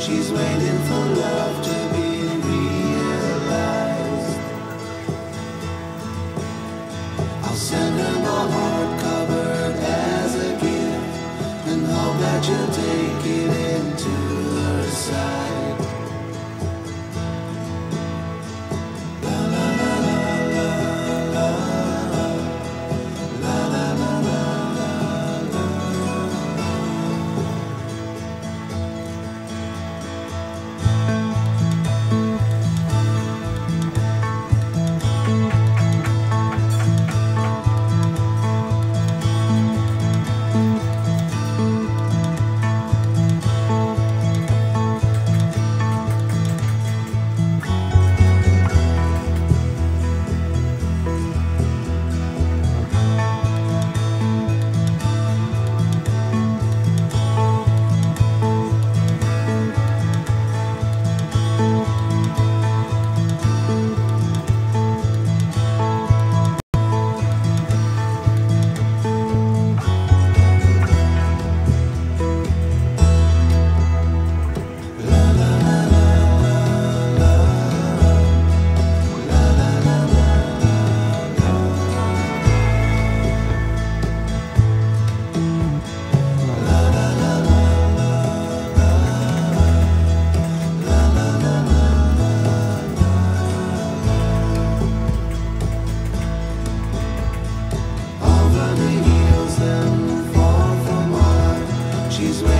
She's waiting for love to be realized. I'll send her my heart. she's with